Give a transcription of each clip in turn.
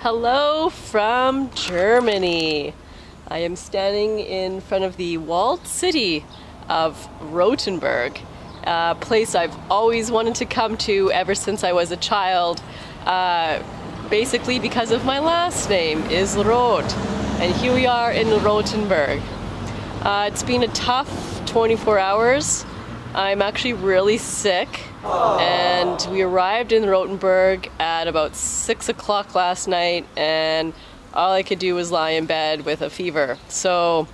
Hello from Germany. I am standing in front of the walled city of Rothenburg, a place I've always wanted to come to ever since I was a child, uh, basically because of my last name is Roth. And here we are in Rothenburg. Uh, it's been a tough 24 hours. I'm actually really sick, and we arrived in Rothenburg at about six o'clock last night, and all I could do was lie in bed with a fever. So,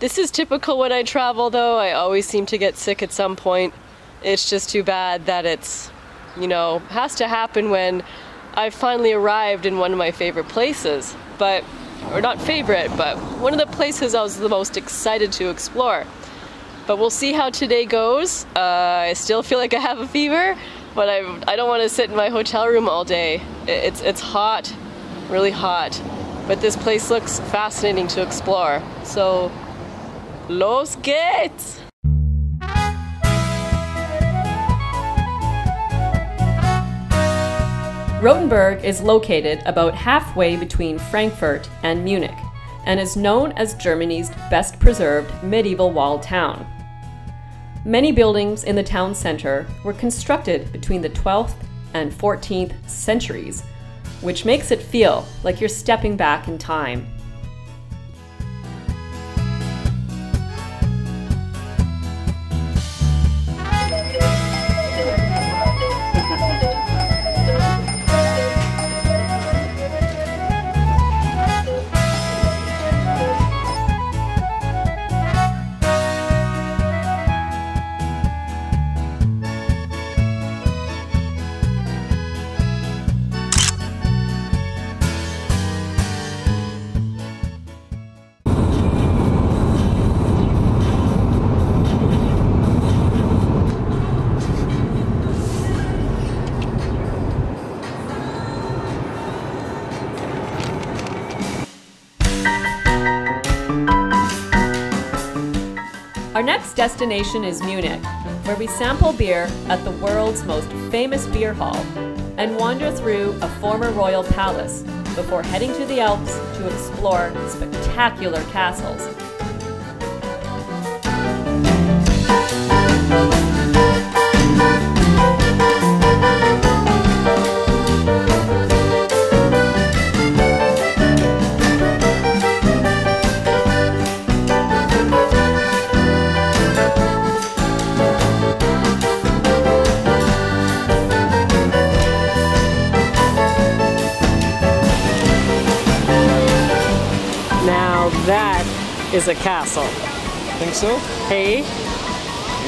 this is typical when I travel, though. I always seem to get sick at some point. It's just too bad that it's, you know, has to happen when I finally arrived in one of my favorite places. But, or not favorite, but one of the places I was the most excited to explore. But we'll see how today goes. Uh, I still feel like I have a fever, but I, I don't want to sit in my hotel room all day. It's, it's hot, really hot. But this place looks fascinating to explore. So, los geht's! Rothenburg is located about halfway between Frankfurt and Munich and is known as Germany's best preserved medieval walled town. Many buildings in the town center were constructed between the 12th and 14th centuries, which makes it feel like you're stepping back in time. Next destination is Munich, where we sample beer at the world's most famous beer hall and wander through a former royal palace before heading to the Alps to explore spectacular castles. Is a castle. Think so? Hey,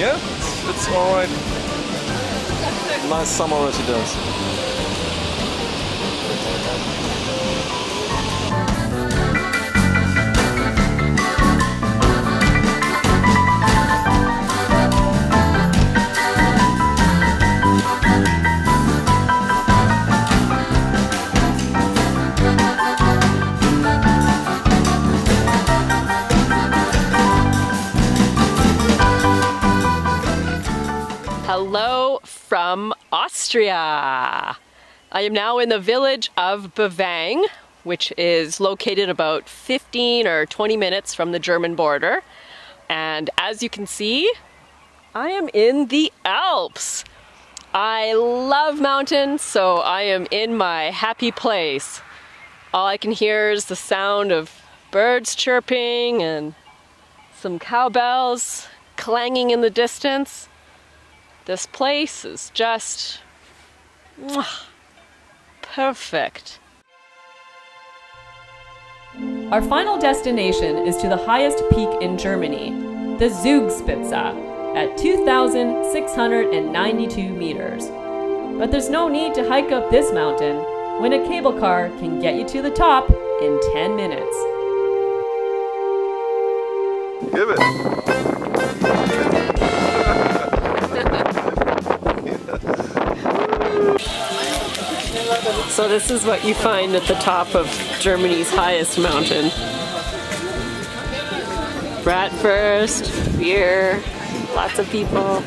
Yeah, it's, it's alright. Nice summer residence. Hello from Austria. I am now in the village of Berwang, which is located about 15 or 20 minutes from the German border. And as you can see, I am in the Alps. I love mountains, so I am in my happy place. All I can hear is the sound of birds chirping and some cowbells clanging in the distance. This place is just mwah, perfect. Our final destination is to the highest peak in Germany, the Zugspitze, at 2,692 meters. But there's no need to hike up this mountain when a cable car can get you to the top in 10 minutes. Give it. So this is what you find at the top of Germany's highest mountain. Bratwurst, beer, lots of people.